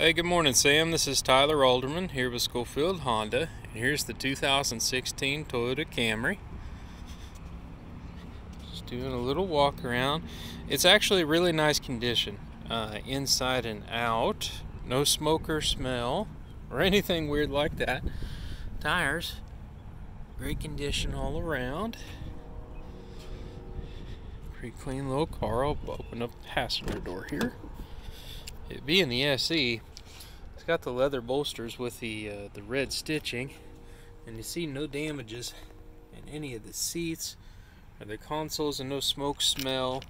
Hey, good morning, Sam. This is Tyler Alderman here with Schofield Honda. And here's the 2016 Toyota Camry. Just doing a little walk around. It's actually really nice condition, uh, inside and out. No smoke or smell or anything weird like that. Tires, great condition all around. Pretty clean little car. I'll open up the passenger door here. It being the SE, got the leather bolsters with the uh, the red stitching, and you see no damages in any of the seats or the consoles, and no smoke smell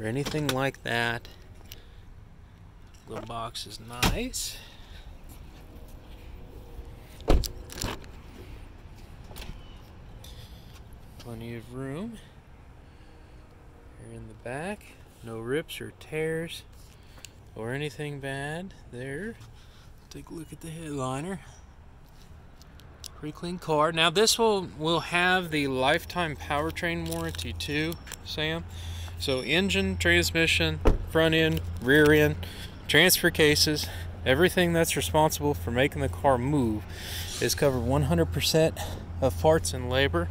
or anything like that. The box is nice. Plenty of room here in the back. No rips or tears or anything bad there. Take a look at the headliner. Pretty clean car. Now this will will have the lifetime powertrain warranty too, Sam. So engine, transmission, front end, rear end, transfer cases, everything that's responsible for making the car move is covered 100% of parts and labor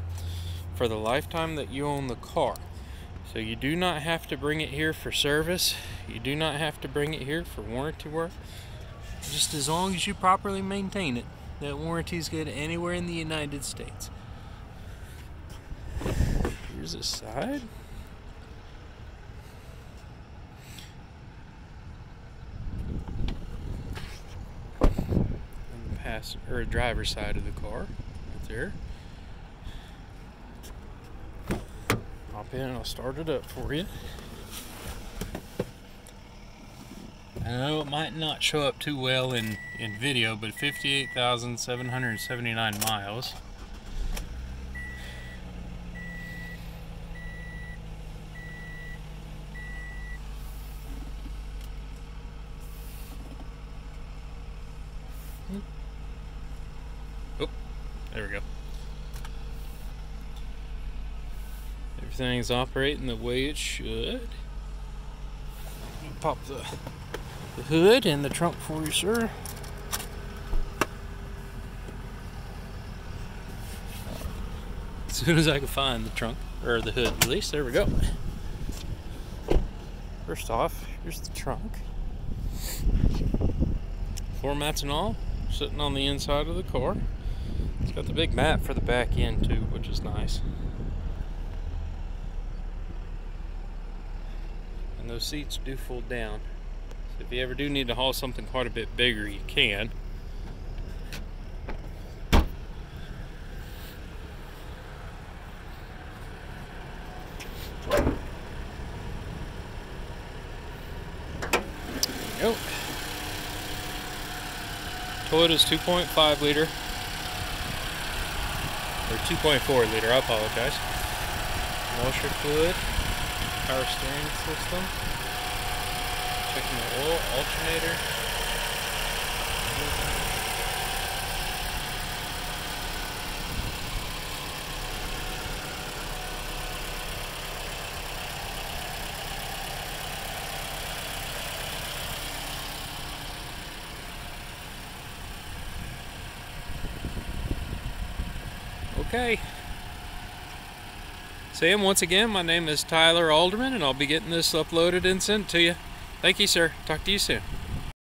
for the lifetime that you own the car. So you do not have to bring it here for service. You do not have to bring it here for warranty work just as long as you properly maintain it. That warranty is good anywhere in the United States. Here's the side. And the pass or driver's side of the car, right there. Hop in and I'll start it up for you. Know it might not show up too well in, in video, but 58,779 miles. Oh, there we go. Everything's operating the way it should. Pop the the hood and the trunk for you, sir. As soon as I can find the trunk, or the hood at least, there we go. First off, here's the trunk. Floor mats and all, sitting on the inside of the car. It's got the big mat for the back end too, which is nice. And those seats do fold down. So if you ever do need to haul something quite a bit bigger, you can. Go. Toyota's 2.5 liter or 2.4 liter. I apologize. Washer fluid, power steering system. Checking the oil, alternator. Okay. Sam, once again, my name is Tyler Alderman, and I'll be getting this uploaded and sent to you. Thank you, sir. Talk to you soon.